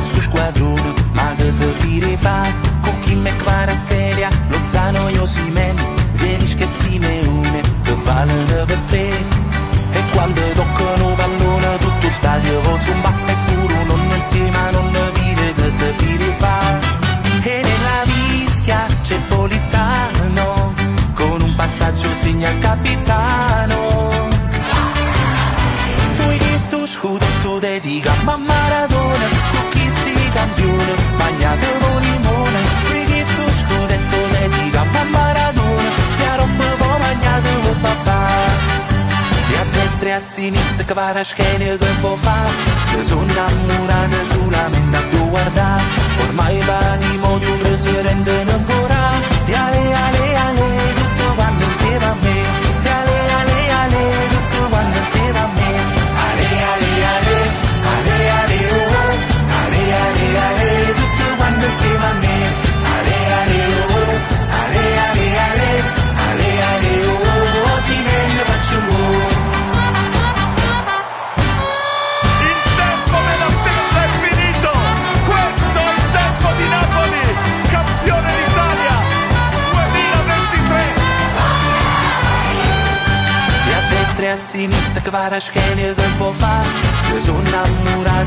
squadrone, ma che se fire fa, con chi me quara schelia, lo zano io si men, zienisch che si me une, che valano per tre. E quando toccano pallone tutto stadio con zumba e pure non insieme non vire che se fire fa. E nella vischia c'è Politano, con un passaggio segna il capitano. Scudetto dedica a Maradona, campione, bagnato con limone. Lui che sto scudetto dedica a Maradona, e a roba po' bagnato con papà. E a destra e a sinistra che va a schiena che può fare Se sono innamorata solamente a guardare Ormai un presidente non vorrà e a sinistra che va a schiena che può fare Se sono innamorata